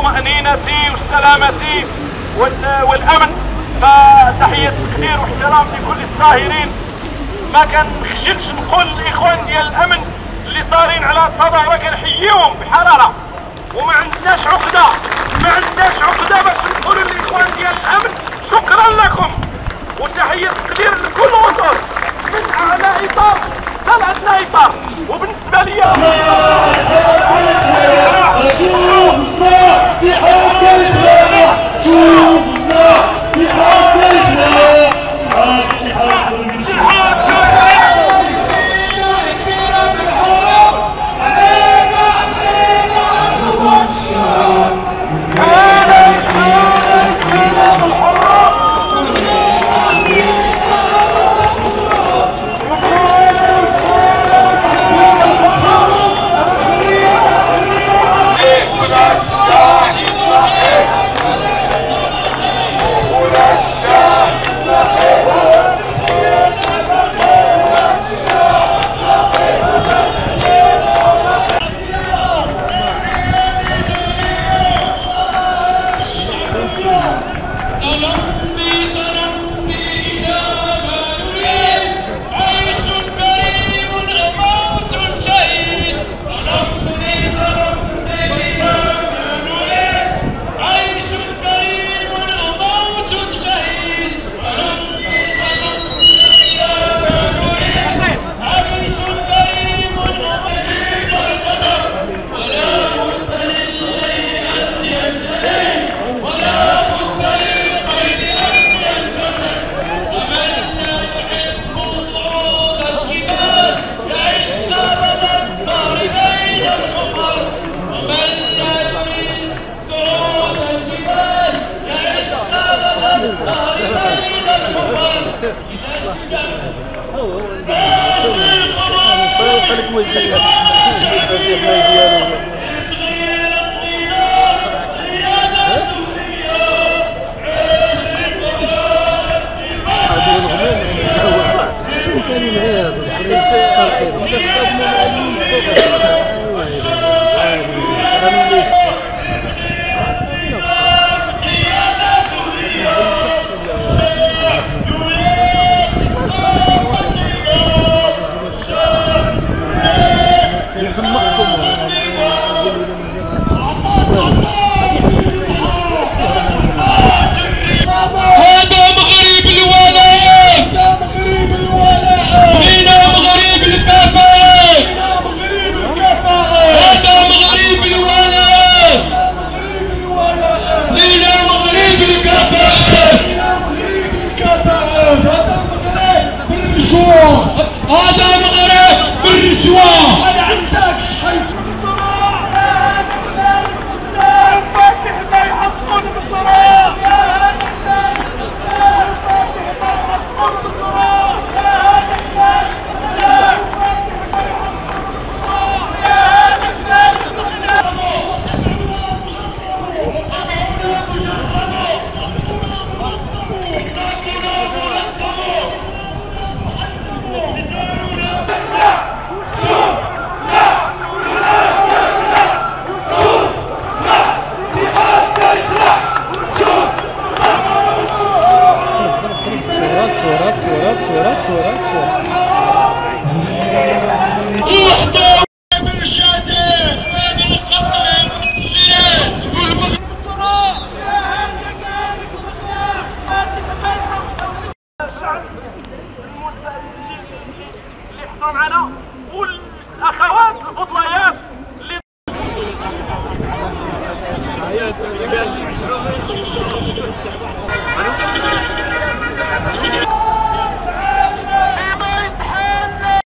الطمأنينة والسلامة والأمن. فتحية تقدير واحترام لكل الساهرين. ما كنخجلش نقول الاخوان ديال الأمن اللي صارين على التظاهره كنحييهم بحرارة. وما عندناش عقدة. ما عندناش عقدة باش Allahu هذا بالرشوة ما عندكش صورات صورات صورات صورات صورات معنا والاخوات الفضليات